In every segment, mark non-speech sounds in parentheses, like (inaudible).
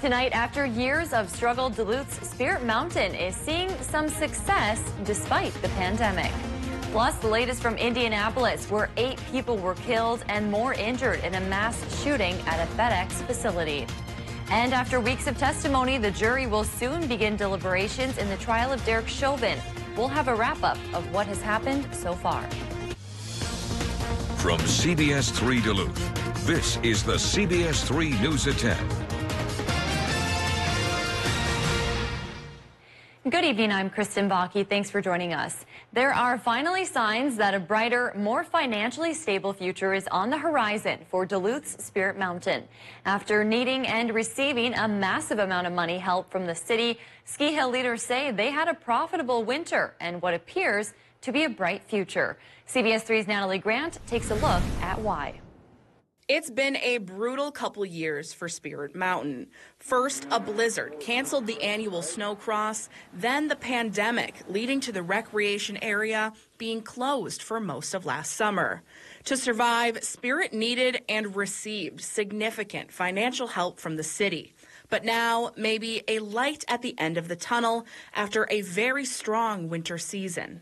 Tonight, after years of struggle, Duluth's Spirit Mountain is seeing some success despite the pandemic. Plus, the latest from Indianapolis, where eight people were killed and more injured in a mass shooting at a FedEx facility. And after weeks of testimony, the jury will soon begin deliberations in the trial of Derek Chauvin. We'll have a wrap up of what has happened so far. From CBS 3 Duluth, this is the CBS 3 News at 10. Good evening, I'm Kristen Vake. Thanks for joining us. There are finally signs that a brighter, more financially stable future is on the horizon for Duluth's Spirit Mountain. After needing and receiving a massive amount of money help from the city, ski hill leaders say they had a profitable winter and what appears to be a bright future. CBS 3's Natalie Grant takes a look at why. It's been a brutal couple years for Spirit Mountain. First, a blizzard canceled the annual Snocross, then the pandemic, leading to the recreation area being closed for most of last summer. To survive, Spirit needed and received significant financial help from the city. But now, maybe a light at the end of the tunnel after a very strong winter season.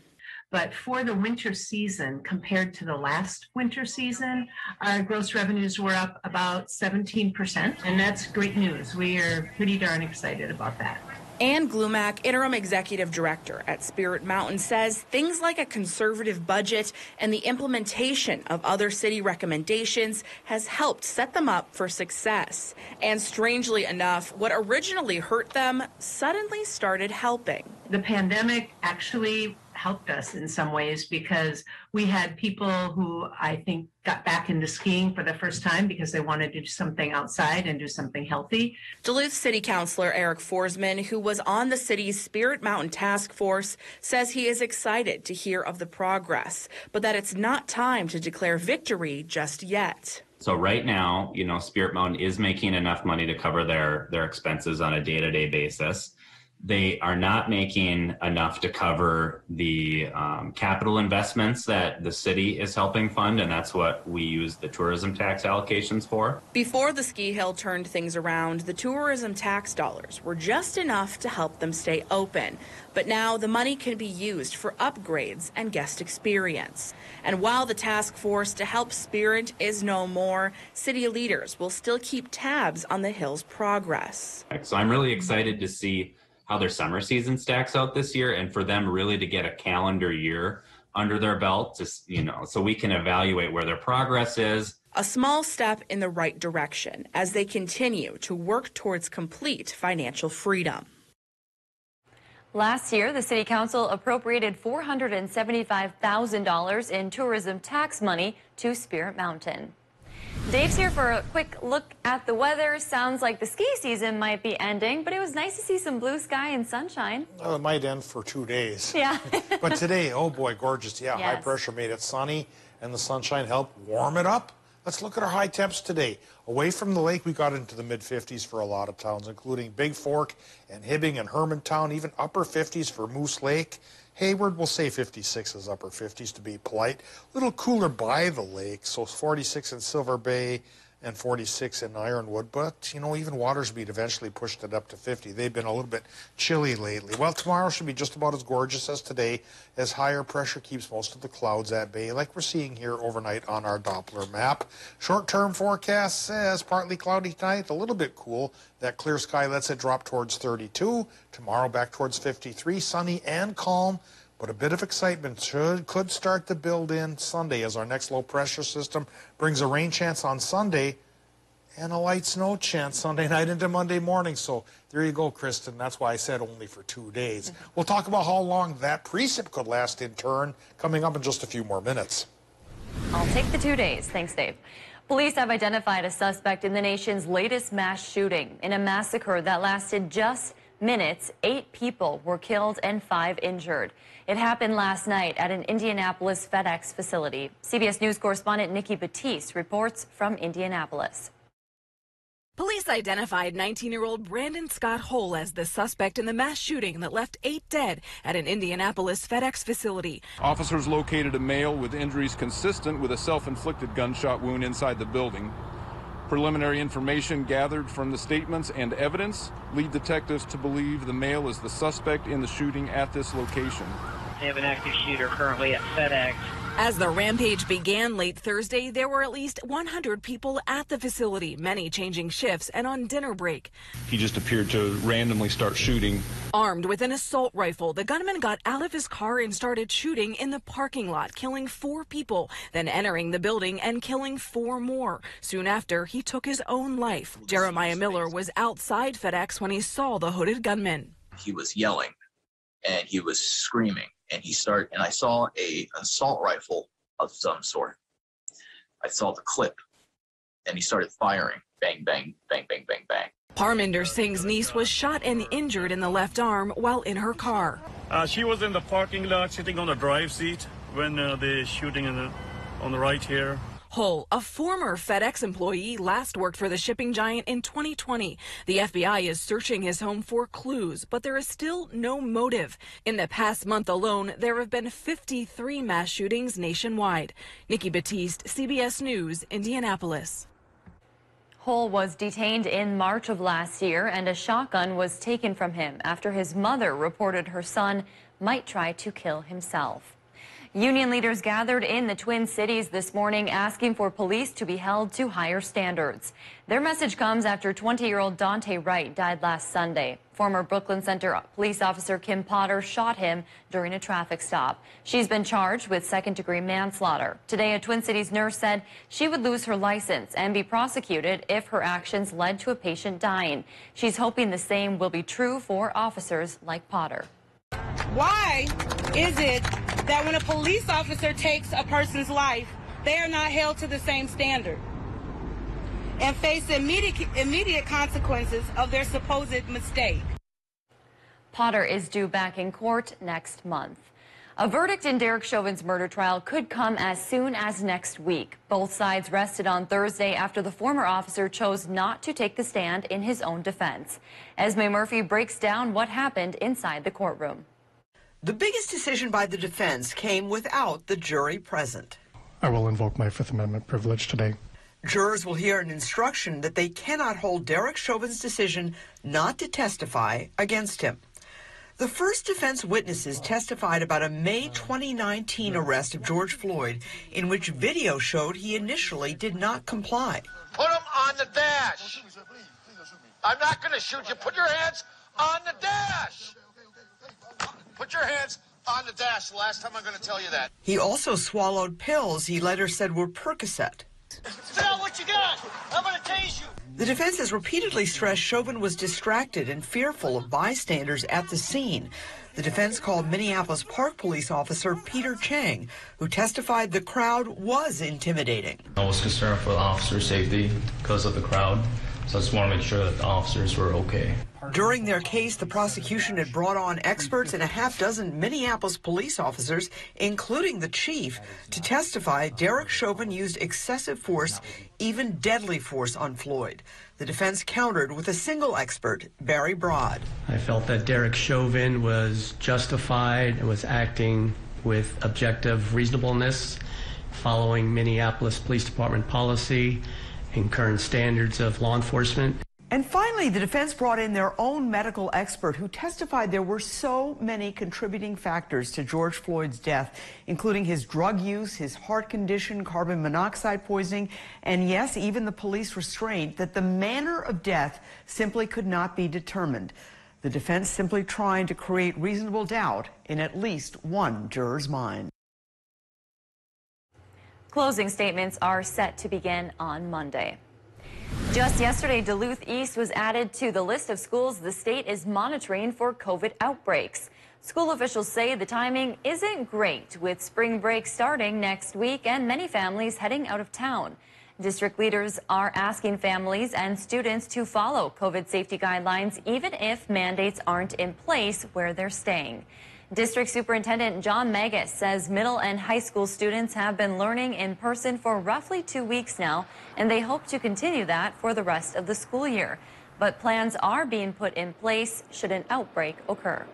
But for the winter season, compared to the last winter season, our gross revenues were up about 17%. And that's great news. We are pretty darn excited about that. Ann Glumac, interim executive director at Spirit Mountain, says things like a conservative budget and the implementation of other city recommendations has helped set them up for success. And strangely enough, what originally hurt them suddenly started helping. The pandemic actually helped us in some ways because we had people who I think got back into skiing for the first time because they wanted to do something outside and do something healthy. Duluth City Councilor Arik Forsman, who was on the city's Spirit Mountain Task Force, says he is excited to hear of the progress, but that it's not time to declare victory just yet. So right now, you know, Spirit Mountain is making enough money to cover their their expenses on a day-to-day basis they are not making enough to cover the um, capital investments that the city is helping fund, and that's what we use the tourism tax allocations for. Before the ski hill turned things around, the tourism tax dollars were just enough to help them stay open. But now the money can be used for upgrades and guest experience. And while the task force to help Spirit is no more, city leaders will still keep tabs on the hill's progress. So I'm really excited to see how their summer season stacks out this year and for them really to get a calendar year under their belt just you know so we can evaluate where their progress is a small step in the right direction as they continue to work towards complete financial freedom Last year, the City Council appropriated $475,000 in tourism tax money to Spirit Mountain. Dave's here for a quick look at the weather. Sounds like the ski season might be ending, but it was nice to see some blue sky and sunshine. Well, it might end for two days. (laughs) Yeah. (laughs) but today, oh boy, gorgeous. Yeah, yes. high pressure made it sunny, and the sunshine helped warm it up. Let's look at our high temps today. Away from the lake, we got into the mid 50s for a lot of towns, including Big Fork and Hibbing and Hermantown, even upper 50s for Moose Lake. Hayward, we'll say 56 is upper 50s to be polite. A little cooler by the lake, so 46 in Silver Bay, and 46 in Ironwood. But, you know, even Watersmeet eventually pushed it up to 50. They've been a little bit chilly lately. Well, tomorrow should be just about as gorgeous as today, as higher pressure keeps most of the clouds at bay, like we're seeing here overnight on our Doppler map. Short-term forecast says partly cloudy tonight, a little bit cool. That clear sky lets it drop towards 32. Tomorrow back towards 53, sunny and calm. But a bit of excitement should, could start to build in Sunday as our next low pressure system brings a rain chance on Sunday and a light snow chance Sunday (laughs) night into Monday morning. So there you go, Kristen. That's why I said only for two days. (laughs) We'll talk about how long that precip could last in turn coming up in just a few more minutes. I'll take the two days. Thanks, Dave. Police have identified a suspect in the nation's latest mass shooting in a massacre that lasted just minutes. Eight people were killed and five injured. It happened last night at an Indianapolis FedEx facility. CBS News correspondent Nikki Batiste reports from Indianapolis. Police identified 19 year old Brandon Scott Hole as the suspect in the mass shooting that left eight dead at an Indianapolis FedEx facility. Officers located a male with injuries consistent with a self inflicted gunshot wound inside the building. Preliminary information gathered from the statements and evidence lead detectives to believe the male is the suspect in the shooting at this location. They have an active shooter currently at FedEx. As the rampage began late Thursday, there were at least 100 people at the facility, many changing shifts and on dinner break. He just appeared to randomly start shooting. Armed with an assault rifle, the gunman got out of his car and started shooting in the parking lot, killing four people, then entering the building and killing four more. Soon after, he took his own life. Jeremiah Miller was outside FedEx when he saw the hooded gunman. He was yelling and he was screaming and he started and I saw a assault rifle of some sort. I saw the clip and he started firing. Bang, bang, bang, bang, bang, bang. Parminder Singh's niece was shot and injured in the left arm while in her car. Uh, she was in the parking lot sitting on the drive seat when uh, the shooting the, on the right here. Hole, a former FedEx employee, last worked for the shipping giant in 2020. The FBI is searching his home for clues, but there is still no motive. In the past month alone, there have been 53 mass shootings nationwide. Nikki Batiste, CBS News, Indianapolis. Hole was detained in March of last year, and a shotgun was taken from him after his mother reported her son might try to kill himself. Union leaders gathered in the Twin Cities this morning asking for police to be held to higher standards. Their message comes after 20-year-old Daunte Wright died last Sunday. Former Brooklyn Center police officer Kim Potter shot him during a traffic stop. She's been charged with second-degree manslaughter. Today, a Twin Cities nurse said she would lose her license and be prosecuted if her actions led to a patient dying. She's hoping the same will be true for officers like Potter. Why is it that when a police officer takes a person's life, they are not held to the same standard and face immediate, immediate consequences of their supposed mistake? Potter is due back in court next month. A verdict in Derek Chauvin's murder trial could come as soon as next week. Both sides rested on Thursday after the former officer chose not to take the stand in his own defense. Esme Murphy breaks down what happened inside the courtroom. The biggest decision by the defense came without the jury present. I will invoke my Fifth Amendment privilege today. Jurors will hear an instruction that they cannot hold Derek Chauvin's decision not to testify against him. The first defense witnesses testified about a May 2019 arrest of George Floyd, in which video showed he initially did not comply. Put him on the dash. I'm not going to shoot you. Put your hands on the dash. Put your hands on the dash. Last time I'm going to tell you that. He also swallowed pills he later said were Percocet. Tell what you got. I'm going to tase you. The defense has repeatedly stressed Chauvin was distracted and fearful of bystanders at the scene. The defense called Minneapolis Park Police officer Peter Chang, who testified the crowd was intimidating. I was concerned for the officer safety because of the crowd, so I just want to make sure that the officers were okay. During their case, the prosecution had brought on experts and a half dozen Minneapolis police officers, including the chief, to testify Derek Chauvin used excessive force, even deadly force on Floyd. The defense countered with a single expert, Barry Brodd. I felt that Derek Chauvin was justified and was acting with objective reasonableness, following Minneapolis Police Department policy and current standards of law enforcement. And finally, the defense brought in their own medical expert who testified there were so many contributing factors to George Floyd's death, including his drug use, his heart condition, carbon monoxide poisoning, and yes, even the police restraint, that the manner of death simply could not be determined. The defense simply trying to create reasonable doubt in at least one juror's mind. Closing statements are set to begin on Monday. Just yesterday, Duluth East was added to the list of schools the state is monitoring for COVID outbreaks. School officials say the timing isn't great, with spring break starting next week and many families heading out of town. District leaders are asking families and students to follow COVID safety guidelines, even if mandates aren't in place where they're staying. District Superintendent John Magas says middle and high school students have been learning in person for roughly two weeks now, and they hope to continue that for the rest of the school year. But plans are being put in place should an outbreak occur.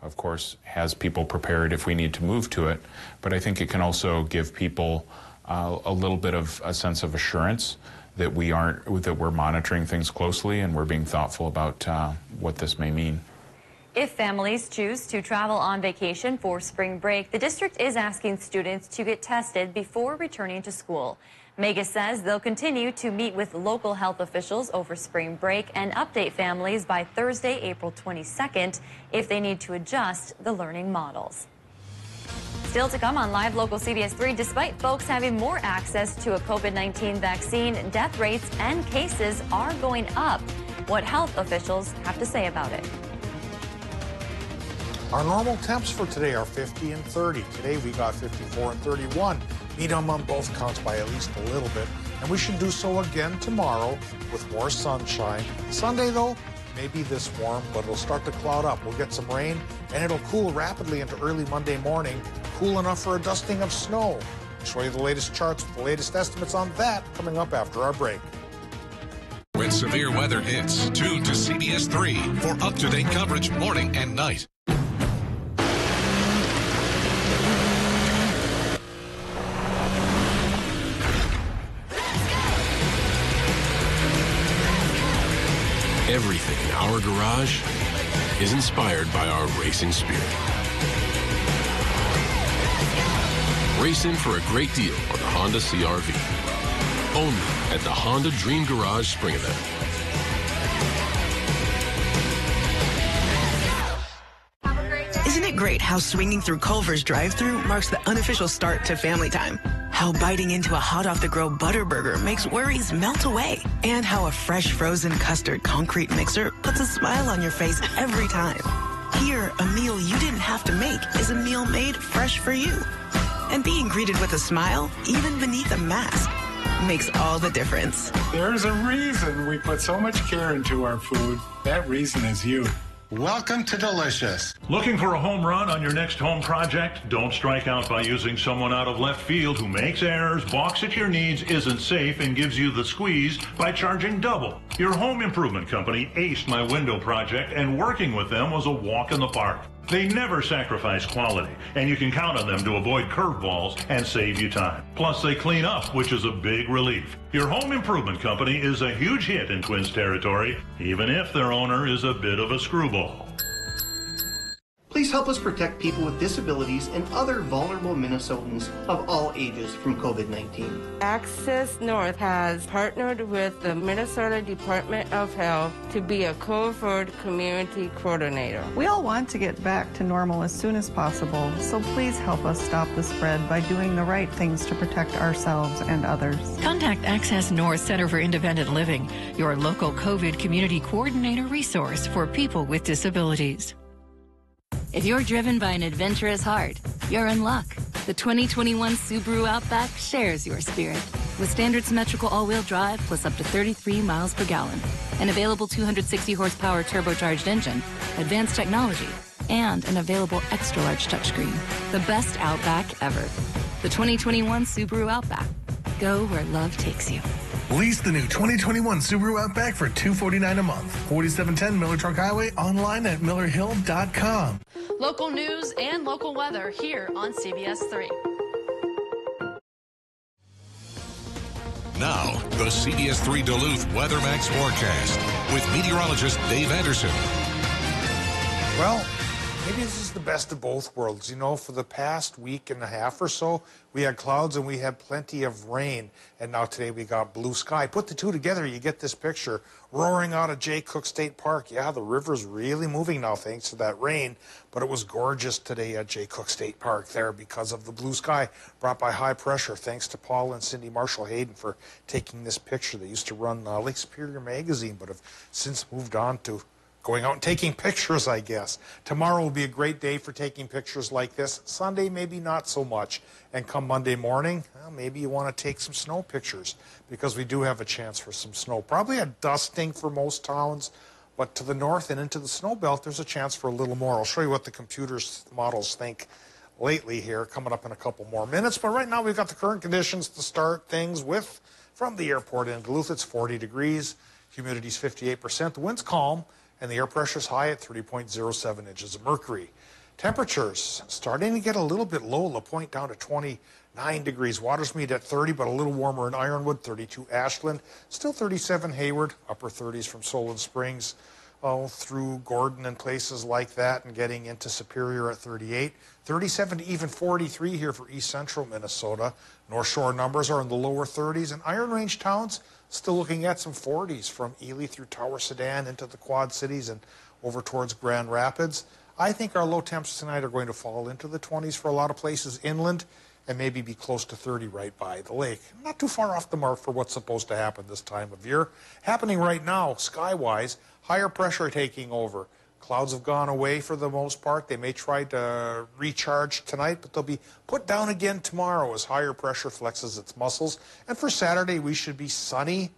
Of course, has people prepared if we need to move to it, but I think it can also give people uh, a little bit of a sense of assurance that we aren't that we're monitoring things closely and we're being thoughtful about uh, what this may mean. If families choose to travel on vacation for spring break, the district is asking students to get tested before returning to school. Magas says they'll continue to meet with local health officials over spring break and update families by Thursday, April 22nd if they need to adjust the learning models. Still to come on Live Local CBS 3, despite folks having more access to a COVID-19 vaccine, death rates and cases are going up. What health officials have to say about it. Our normal temps for today are 50 and 30. Today we got 54 and 31. Meet them on both counts by at least a little bit. And we should do so again tomorrow with more sunshine. Sunday, though, maybe this warm, but it'll start to cloud up. We'll get some rain, and it'll cool rapidly into early Monday morning, cool enough for a dusting of snow. I'll show you the latest charts with the latest estimates on that coming up after our break. When severe weather hits, tune to CBS 3 for up-to-date coverage morning and night. Everything in our garage is inspired by our racing spirit. Race in for a great deal on the Honda CRV. Only at the Honda Dream Garage Spring Event. Isn't it great how swinging through Culver's drive-through marks the unofficial start to family time? How biting into a hot off the grill butter burger makes worries melt away. And how a fresh frozen custard concrete mixer puts a smile on your face every time. Here, a meal you didn't have to make is a meal made fresh for you. And being greeted with a smile, even beneath a mask, makes all the difference. There's a reason we put so much care into our food. That reason is you. Welcome to Delicious. Looking for a home run on your next home project? Don't strike out by using someone out of left field who makes errors, balks at your needs, isn't safe, and gives you the squeeze by charging double. Your home improvement company aced my window project, and working with them was a walk in the park. They never sacrifice quality, and you can count on them to avoid curveballs and save you time. Plus, they clean up, which is a big relief. Your home improvement company is a huge hit in Twins territory, even if their owner is a bit of a screwball. Please help us protect people with disabilities and other vulnerable Minnesotans of all ages from COVID 19. Access North has partnered with the Minnesota Department of Health to be a COVID community coordinator. We all want to get back to normal as soon as possible, so please help us stop the spread by doing the right things to protect ourselves and others. Contact Access North Center for Independent Living, your local COVID community coordinator resource for people with disabilities. If you're driven by an adventurous heart, you're in luck. The 2021 Subaru Outback shares your spirit. With standard symmetrical all-wheel drive plus up to 33 miles per gallon, an available 260 horsepower turbocharged engine, advanced technology, and an available extra-large touchscreen. The best Outback ever. The 2021 Subaru Outback. Go where love takes you. Lease the new 2021 Subaru Outback for 249 a month. 4710 Miller Trunk Highway, online at millerhill.com. Local news and local weather here on CBS 3. Now, the CBS 3 Duluth WeatherMax forecast with meteorologist Dave Anderson. Well, maybe this is the best of both worlds. You know, for the past week and a half or so, we had clouds and we had plenty of rain. And now today we got blue sky. Put the two together, you get this picture roaring out of Jay Cooke State Park. Yeah, the river's really moving now thanks to that rain. But it was gorgeous today at Jay Cooke State Park there because of the blue sky brought by high pressure. Thanks to Paul and Cindy Marshall Hayden for taking this picture. They used to run uh, Lake Superior magazine, but have since moved on to going out and taking pictures, I guess. Tomorrow will be a great day for taking pictures like this. Sunday, maybe not so much. And come Monday morning, well, maybe you want to take some snow pictures because we do have a chance for some snow. Probably a dusting for most towns, but to the north and into the snow belt, there's a chance for a little more. I'll show you what the computer's models think lately here coming up in a couple more minutes. But right now, we've got the current conditions to start things with. From the airport in Duluth, it's 40 degrees. Humidity's 58%. The wind's calm and the air pressure is high at 30.07 inches of mercury. Temperatures starting to get a little bit low. La Pointe down to 20 9 degrees. Watersmeet at 30, but a little warmer in Ironwood, 32 Ashland. Still 37 Hayward, upper 30s from Solon Springs oh, through Gordon and places like that, and getting into Superior at 38. 37 to even 43 here for East Central Minnesota. North Shore numbers are in the lower 30s, and Iron Range towns still looking at some 40s from Ely through Tower Soudan into the Quad Cities and over towards Grand Rapids. I think our low temps tonight are going to fall into the 20s for a lot of places inland and maybe be close to 30 right by the lake. Not too far off the mark for what's supposed to happen this time of year. Happening right now, sky-wise, higher pressure taking over. Clouds have gone away for the most part. They may try to recharge tonight, but they'll be put down again tomorrow as higher pressure flexes its muscles. And for Saturday, we should be sunny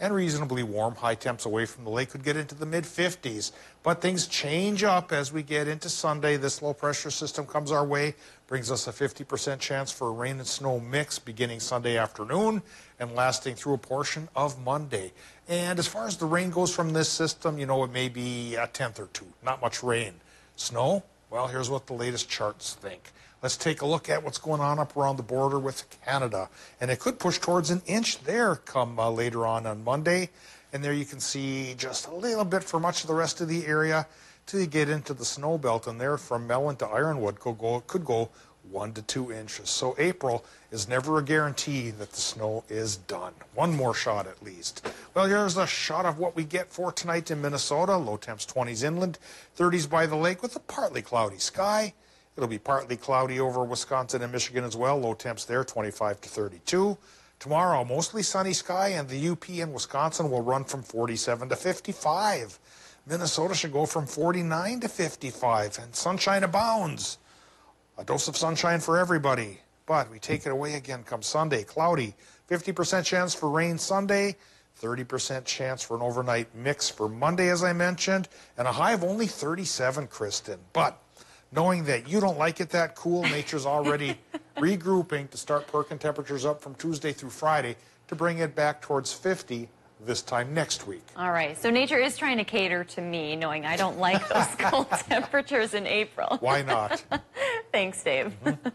and reasonably warm. High temps away from the lake could get into the mid 50s. But things change up as we get into Sunday. This low pressure system comes our way, brings us a 50% chance for a rain and snow mix beginning Sunday afternoon and lasting through a portion of Monday. And as far as the rain goes from this system, you know, it may be a tenth or two, not much rain. Snow? Well, here's what the latest charts think. Let's take a look at what's going on up around the border with Canada. And it could push towards an inch there come uh, later on on Monday. And there you can see just a little bit for much of the rest of the area till you get into the snow belt. And there from Mellen to Ironwood could go, could go one to two inches. So April is never a guarantee that the snow is done. One more shot at least. Well, here's a shot of what we get for tonight in Minnesota. Low temps 20s inland, 30s by the lake with a partly cloudy sky. It'll be partly cloudy over Wisconsin and Michigan as well. Low temps there, 25 to 32. Tomorrow, mostly sunny sky, and the UP in Wisconsin will run from 47 to 55. Minnesota should go from 49 to 55, and sunshine abounds. A dose of sunshine for everybody. But we take it away again come Sunday. Cloudy, 50% chance for rain Sunday, 30% chance for an overnight mix for Monday, as I mentioned, and a high of only 37, Kristen. But knowing that you don't like it that cool. (laughs) Nature's already regrouping to start perking temperatures up from Tuesday through Friday to bring it back towards 50 this time next week. All right. So nature is trying to cater to me, knowing I don't like those (laughs) cold temperatures in April. Why not? (laughs) Thanks, Dave. Mm -hmm.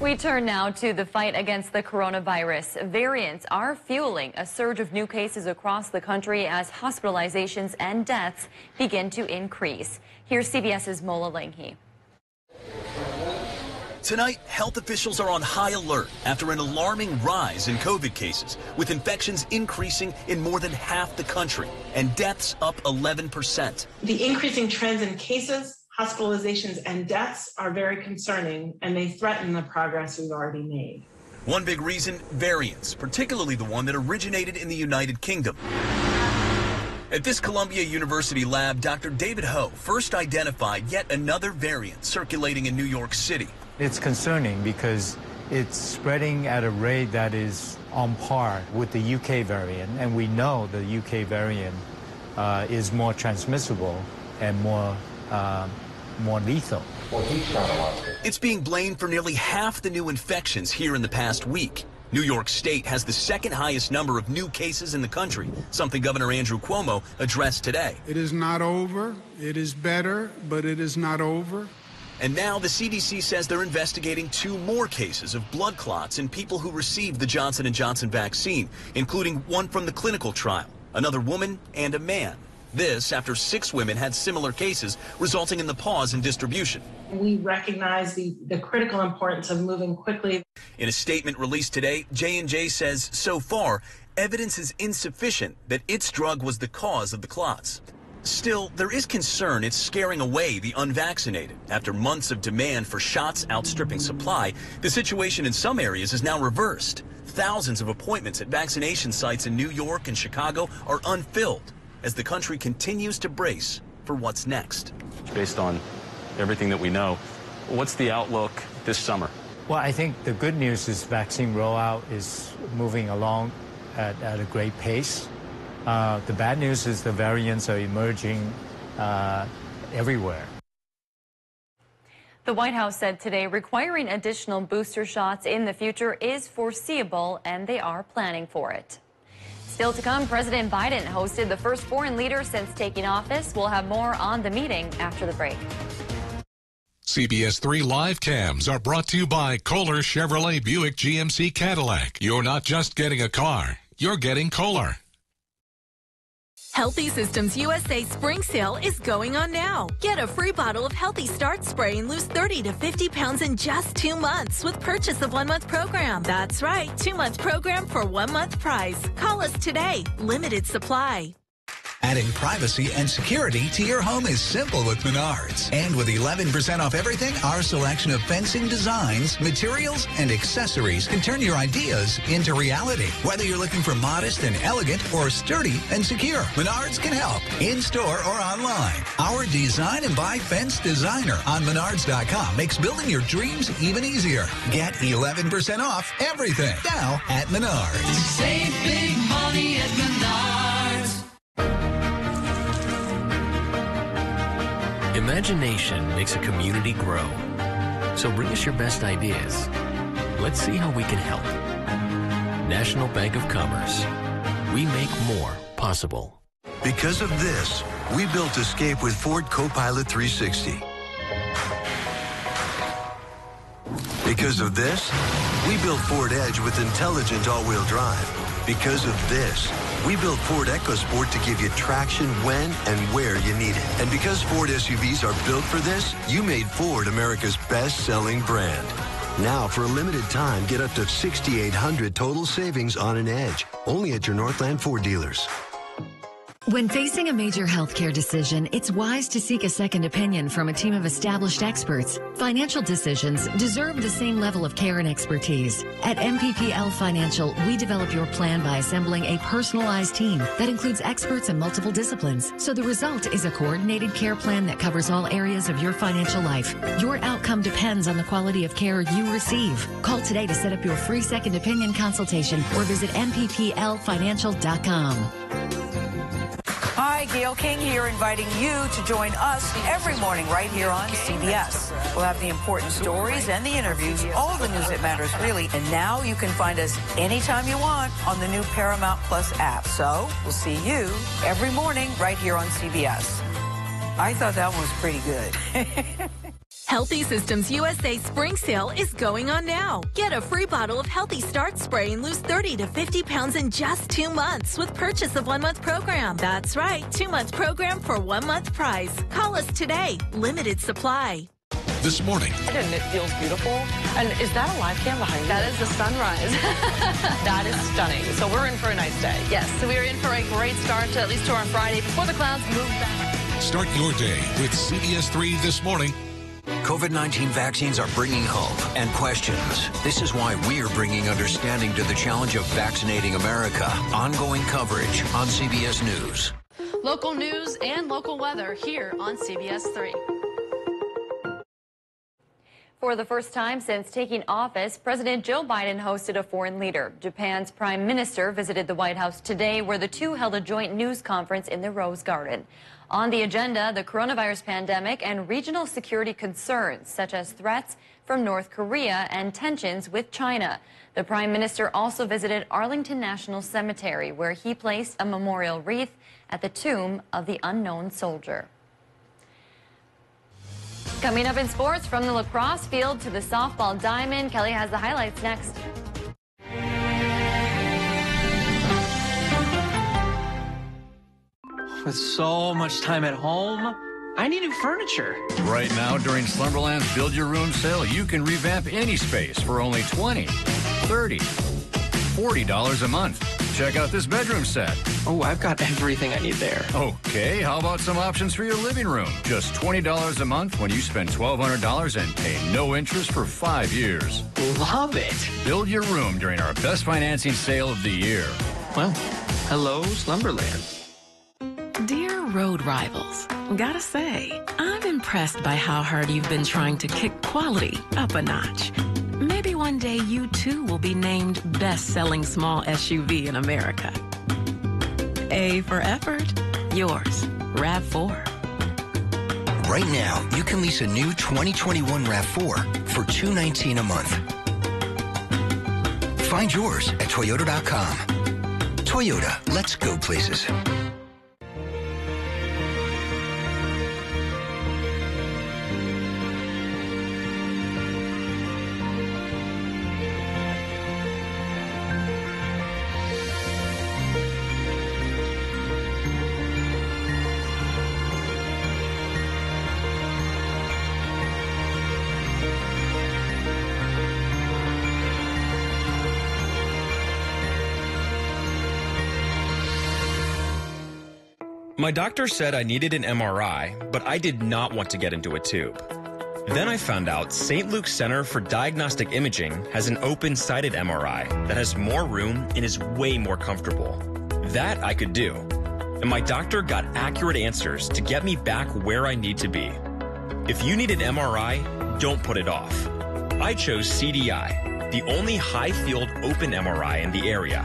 We turn now to the fight against the coronavirus. Variants are fueling a surge of new cases across the country as hospitalizations and deaths begin to increase. Here's CBS's Mola Lenghi. Tonight, health officials are on high alert after an alarming rise in COVID cases, with infections increasing in more than half the country and deaths up 11%. The increasing trends in cases hospitalizations and deaths are very concerning and they threaten the progress we've already made. One big reason variants, particularly the one that originated in the United Kingdom. At this Columbia University lab, Dr. David Ho first identified yet another variant circulating in New York City. It's concerning because it's spreading at a rate that is on par with the UK variant, and we know the UK variant uh, is more transmissible and more uh, more lethal. It's being blamed for nearly half the new infections here in the past week. New York State has the second highest number of new cases in the country, something Governor Andrew Cuomo addressed today. It is not over. It is better, but it is not over. And now the CDC says they're investigating two more cases of blood clots in people who received the Johnson & Johnson vaccine, including one from the clinical trial, another woman and a man. This after six women had similar cases, resulting in the pause in distribution. We recognize the, the critical importance of moving quickly. In a statement released today, J&J says so far, evidence is insufficient that its drug was the cause of the clots. Still, there is concern it's scaring away the unvaccinated. After months of demand for shots outstripping supply, the situation in some areas is now reversed. Thousands of appointments at vaccination sites in New York and Chicago are unfilled as the country continues to brace for what's next. Based on everything that we know, what's the outlook this summer? Well, I think the good news is vaccine rollout is moving along at, at a great pace. Uh, the bad news is the variants are emerging uh, everywhere. The White House said today requiring additional booster shots in the future is foreseeable and they are planning for it. Still to come, President Biden hosted the first foreign leader since taking office. We'll have more on the meeting after the break. CBS 3 live cams are brought to you by Kolar Chevrolet Buick GMC Cadillac. You're not just getting a car, you're getting Kolar. Healthy Systems USA spring sale is going on now. Get a free bottle of Healthy Start spray and lose 30 to 50 pounds in just two months with purchase of one month program. That's right, two month program for one month price. Call us today. Limited supply. Adding privacy and security to your home is simple with Menards. And with 11% off everything, our selection of fencing designs, materials, and accessories can turn your ideas into reality. Whether you're looking for modest and elegant or sturdy and secure, Menards can help in store or online. Our design and buy fence designer on Menards.com makes building your dreams even easier. Get 11% off everything now at Menards. Save big money at Menards. Imagination makes a community grow. So bring us your best ideas. Let's see how we can help. National Bank of Commerce. We make more possible. Because of this, we built Escape with Ford Copilot 360. Because of this, we built Ford Edge with intelligent all-wheel drive. Because of this, we built Ford EcoSport to give you traction when and where you need it. And because Ford SUVs are built for this, you made Ford America's best-selling brand. Now, for a limited time, get up to 6,800 total savings on an Edge. Only at your Northland Ford dealers. When facing a major healthcare decision, it's wise to seek a second opinion from a team of established experts. Financial decisions deserve the same level of care and expertise. At MPPL Financial, we develop your plan by assembling a personalized team that includes experts in multiple disciplines. So the result is a coordinated care plan that covers all areas of your financial life. Your outcome depends on the quality of care you receive. Call today to set up your free second opinion consultation or visit MPPLFinancial.com. Hi, Gayle King here, inviting you to join us every morning right here on CBS. We'll have the important stories and the interviews, all the news that matters, really. And now you can find us anytime you want on the new Paramount Plus app. So we'll see you every morning right here on CBS. I thought that one was pretty good. (laughs) Healthy Systems USA spring sale is going on now. Get a free bottle of Healthy Start spray and lose 30 to 50 pounds in just two months with purchase of one month program. That's right, two month program for one month price. Call us today. Limited supply. This morning. And it feels beautiful. And is that a live cam behind you? That is the sunrise. (laughs) that is stunning. So we're in for a nice day. Yes, so we are in for a great start, to, at least to our Friday, before the clouds move back. Start your day with CBS 3 this morning. COVID 19 vaccines are bringing hope and questions. This is why we're bringing understanding to the challenge of vaccinating America. Ongoing coverage on CBS News. Local news and local weather here on CBS 3. For the first time since taking office, President Joe Biden hosted a foreign leader. Japan's prime minister visited the White House today, where the two held a joint news conference in the Rose Garden. On the agenda, the coronavirus pandemic and regional security concerns, such as threats from North Korea and tensions with China. The prime minister also visited Arlington National Cemetery, where he placed a memorial wreath at the tomb of the unknown soldier. Coming up in sports, from the lacrosse field to the softball diamond, Kelly has the highlights next. With so much time at home, I need new furniture. Right now, during Slumberland's Build Your Room sale, you can revamp any space for only $20, $30, $40 a month. Check out this bedroom set. Oh, I've got everything I need there. Okay, how about some options for your living room? Just $20 a month when you spend $1,200 and pay no interest for five years. Love it. Build your room during our best financing sale of the year. Well, hello, Slumberland. Rivals, gotta say, I'm impressed by how hard you've been trying to kick quality up a notch. Maybe one day you too will be named best-selling small SUV in America. A for effort. Yours, RAV4. Right now, you can lease a new 2021 RAV4 for 219 a month. Find yours at Toyota.com. Toyota, let's go places. My doctor said I needed an MRI, but I did not want to get into a tube. Then I found out St. Luke's Center for Diagnostic Imaging has an open sided MRI that has more room and is way more comfortable. That I could do. And my doctor got accurate answers to get me back where I need to be. If you need an MRI, don't put it off. I chose CDI, the only high field open MRI in the area.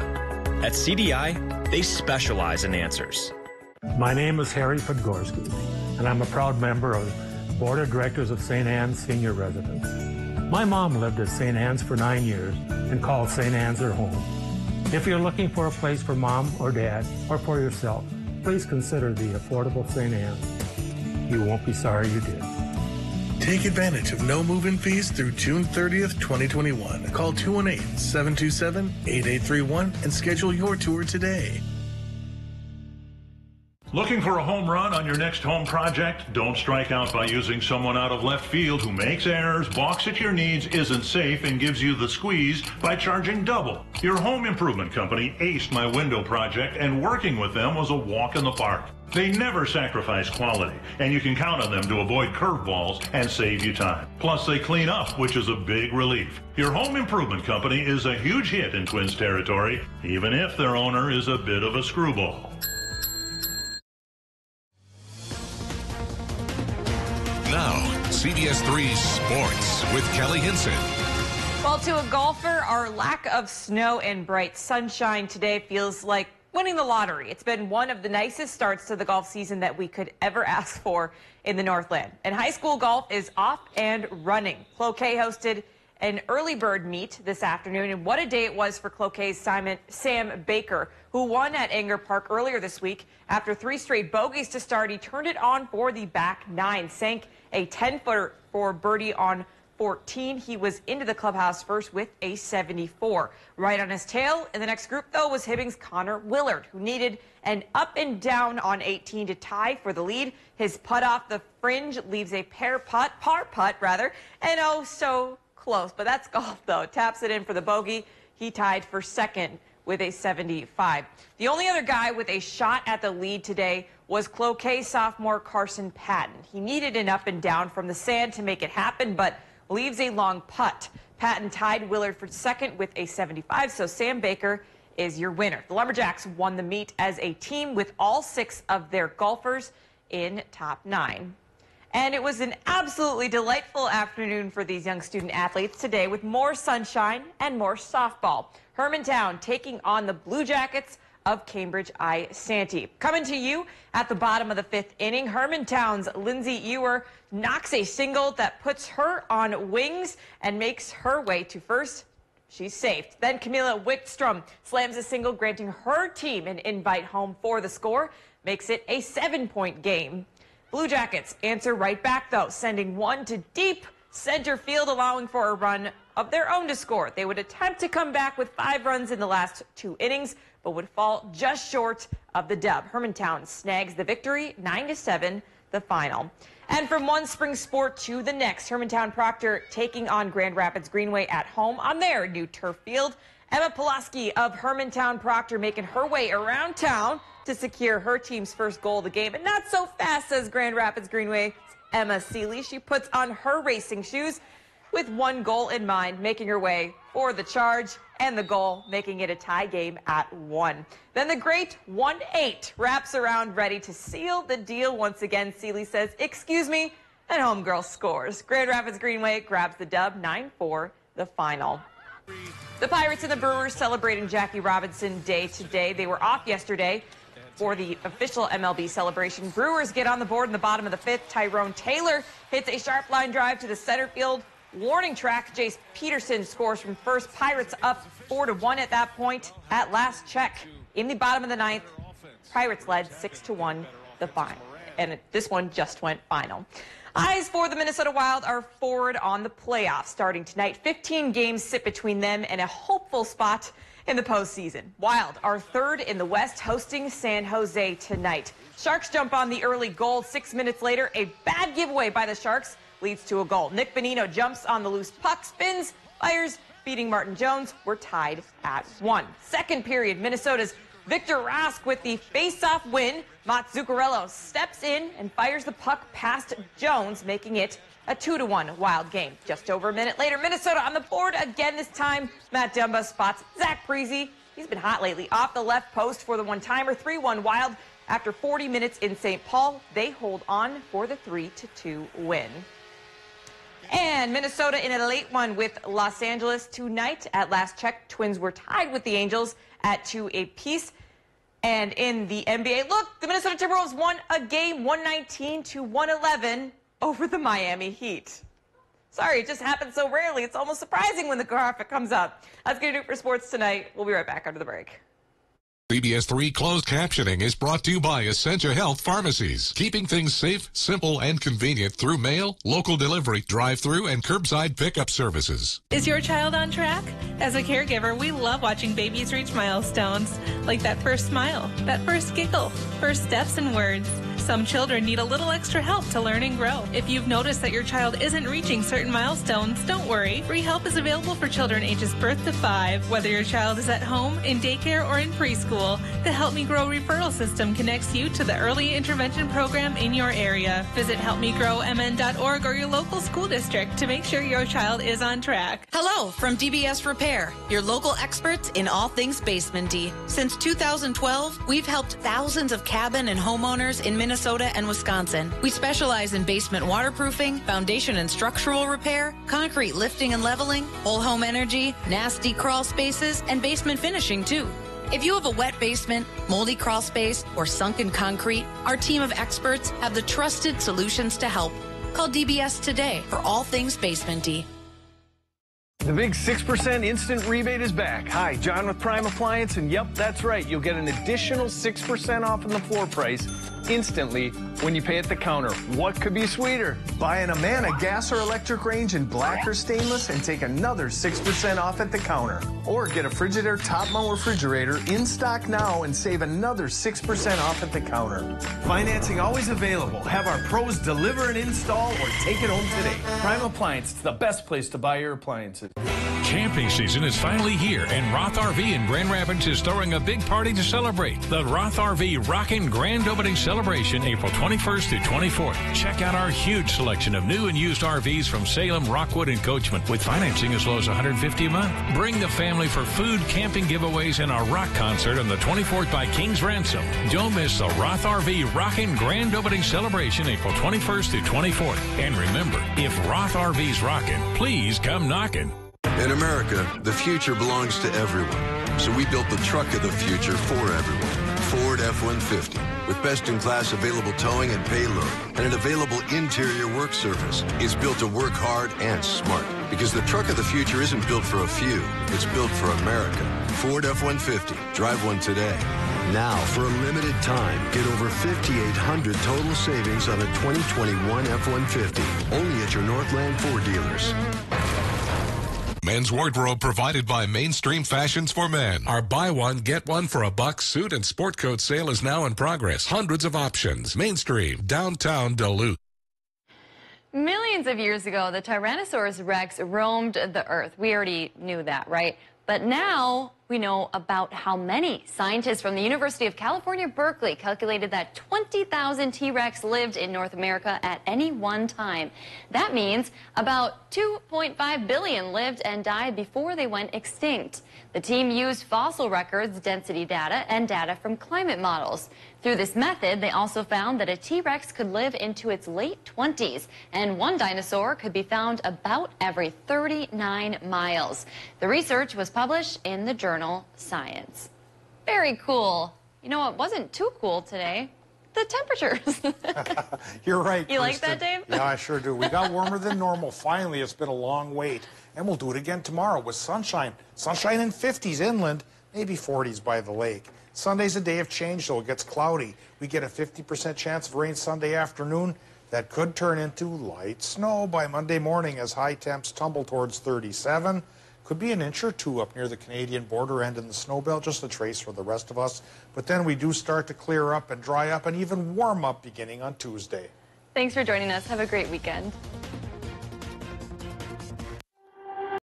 At CDI, they specialize in answers. My name is Harry Podgorski, and I'm a proud member of the Board of Directors of St. Anne's Senior Residence. My mom lived at St. Anne's for nine years and called St. Anne's her home. If you're looking for a place for mom or dad or for yourself, please consider the affordable St. Anne's. You won't be sorry you did. Take advantage of no move-in fees through June 30th, 2021. Call 218-727-8831 and schedule your tour today. Looking for a home run on your next home project? Don't strike out by using someone out of left field who makes errors, balks at your needs, isn't safe, and gives you the squeeze by charging double. Your home improvement company aced my window project, and working with them was a walk in the park. They never sacrifice quality, and you can count on them to avoid curveballs and save you time. Plus, they clean up, which is a big relief. Your home improvement company is a huge hit in Twins territory, even if their owner is a bit of a screwball. CBS 3 Sports with Kelly Hinseth. Well, to a golfer, our lack of snow and bright sunshine today feels like winning the lottery. It's been one of the nicest starts to the golf season that we could ever (laughs) ask for in the Northland. And high school golf is off and running. Cloquet hosted an early bird meet this afternoon, and what a day it was for Cloquet's Simon, Sam Baker, who won at Enger Park earlier this week. After three straight bogeys to start, he turned it on for the back nine, sank a 10-footer for birdie on 14. He was into the clubhouse first with a 74. Right on his tail in the next group, though, was Hibbing's Connor Willard, who needed an up and down on 18 to tie for the lead. His putt off the fringe leaves a pair putt, par putt rather, and oh so close. But that's (laughs) golf, though. Taps it in for the bogey. He tied for second with a 75. The only other guy with a shot at the lead today was Cloquet sophomore Carson Patton. He needed an up and down from the sand to make it happen, but leaves a long putt. Patton tied Willard for second with a 75, so Sam Baker is your winner. The Lumberjacks won the meet as a team with all six of their golfers in top nine. And it was an absolutely delightful afternoon for these young student athletes today with more sunshine and more softball. Hermantown taking on the Blue Jackets of Cambridge-Isanti. Coming to you at the bottom of the fifth inning, Hermantown's Lindsay Ewer knocks a single that puts her on wings and makes her way to first. She's saved. Then Camila Wickstrom slams a single, granting her team an invite home for the score, makes it a seven-point game. Blue Jackets answer right back, though, sending one to deep center field, allowing for a run of their own to score. They would attempt to come back with five runs in the last two innings, but would fall just short of the dub. Hermantown snags the victory, 9 to 7, the final. And from one spring sport to the next, Hermantown Proctor taking on Grand Rapids Greenway at home on their new turf field. Emma Pulaski of Hermantown Proctor making her way around town to secure her team's first goal of the game. And not so fast, says Grand Rapids Greenway Emma Seeley. She puts on her racing shoes with one goal in mind, making her way for the charge and the goal, making it a tie game at one. Then the great 1-8 wraps around ready to seal the deal once again. Seeley says, excuse me, and homegirl scores. Grand Rapids Greenway grabs the dub 9-4, the final. The Pirates and the Brewers celebrating Jackie Robinson Day today. They were off yesterday for the official MLB celebration. Brewers get on the board in the bottom of the fifth. Tyrone Taylor hits a sharp line drive to the center field warning track. Jace Peterson scores from first. Pirates up four to one at that point. At last check, in the bottom of the ninth, Pirates led six to one the final, and this one just went final. Eyes for the Minnesota Wild are forward on the playoffs starting tonight. 15 games sit between them and a hopeful spot in the postseason. Wild are third in the West, hosting San Jose tonight. Sharks jump on the early goal. Six minutes later, a bad giveaway by the Sharks leads to a goal. Nick Bonino jumps on the loose puck, spins, fires, beating Martin Jones. We're tied at one. Second period, Minnesota's Victor Rask with the face-off win. Mats Zuccarello steps in and fires the puck past Jones, making it a 2-to-1 wild game. Just over a minute later, Minnesota on the board again this time. Matt Dumba spots Zach Parise. He's been hot lately. Off the left post for the one-timer, 3-1 wild. After 40 minutes in St. Paul, they hold on for the three-to-two win. And Minnesota in a late one with Los Angeles tonight. At last check, Twins were tied with the Angels at two apiece. And in the NBA, look, the Minnesota Timberwolves won a game 119 to 111 over the Miami Heat. Sorry, it just happens so rarely. It's almost surprising when the graphic comes up. That's going to do it for sports tonight. We'll be right back after the break. CBS 3 closed captioning is brought to you by Essentia Health Pharmacies, keeping things safe, simple, and convenient through mail, local delivery, drive-through, and curbside pickup services. Is your child on track? As a caregiver, we love watching babies reach milestones, like that first smile, that first giggle, first steps and words. Some children need a little extra help to learn and grow. If you've noticed that your child isn't reaching certain milestones, don't worry. Free help is available for children ages birth to five. Whether your child is at home, in daycare, or in preschool, the Help Me Grow referral system connects you to the early intervention program in your area. Visit helpmegrowmn.org or your local school district to make sure your child is on track. Hello from DBS Repair, your local experts in all things basementy. Since 2012, we've helped thousands of cabin and homeowners in Minnesota and Wisconsin. We specialize in basement waterproofing, foundation and structural repair, concrete lifting and leveling, whole home energy, nasty crawl spaces, and basement finishing too. If you have a wet basement, moldy crawl space, or sunken concrete, our team of experts have the trusted solutions to help. Call DBS today for all things basementy. The big 6% instant rebate is back. Hi, John with Prime Appliance, and yep, that's right. You'll get an additional 6% off on the floor price instantly when you pay at the counter. What could be sweeter? Buy an Amana gas or electric range in black or stainless and take another 6% off at the counter. Or get a Frigidaire top mount refrigerator in stock now and save another 6% off at the counter. Financing always available. Have our pros deliver and install or take it home today. Prime Appliance, the best place to buy your appliances. Camping season is finally here, and Roth RV in Grand Rapids is throwing a big party to celebrate. The Roth RV Rockin' Grand Opening Celebration, April 21st through 24th. Check out our huge selection of new and used RVs from Salem, Rockwood, and Coachmen, with financing as low as 150 a month. Bring the family for food, camping giveaways, and a rock concert on the 24th by King's Ransom. Don't miss the Roth RV Rockin' Grand Opening Celebration, April 21st through 24th. And remember, if Roth RV's rockin', please come knocking. In America, the future belongs to everyone. So we built the truck of the future for everyone. Ford F-150 with best-in-class available towing and payload and an available interior work surface. It's built to work hard and smart because the truck of the future isn't built for a few. It's built for America. Ford F-150. Drive one today. Now, for a limited time, get over 5,800 total savings on a 2021 F-150. Only at your Northland Ford dealers. Men's wardrobe provided by Mainstream Fashions for Men. Our buy one, get one for a buck suit and sport coat sale is now in progress. Hundreds of options. Mainstream, downtown Duluth. Millions of years ago, the Tyrannosaurus rex roamed the earth. We already knew that, right? But now we know about how many. Scientists from the University of California, Berkeley calculated that 20,000 T-Rex lived in North America at any one time. That means about 2.5 billion lived and died before they went extinct. The team used fossil records, density data, and data from climate models. Through this method, they also found that a T-Rex could live into its late 20s, and one dinosaur could be found about every 39 miles. The research was published in the journal Science. Very cool. You know what wasn't too cool today? The temperatures. (laughs) You're right. You like that, Dave? Yeah, I sure do. We got warmer than normal. Finally, it's been a long wait. And we'll do it again tomorrow with sunshine. Sunshine in 50s inland, maybe 40s by the lake. Sunday's a day of change, though. It gets cloudy. We get a 50% chance of rain Sunday afternoon. That could turn into light snow by Monday morning as high temps tumble towards 37. Could be an inch or two up near the Canadian border and in the snow belt, just a trace for the rest of us. But then we do start to clear up and dry up and even warm up beginning on Tuesday. Thanks for joining us. Have a great weekend.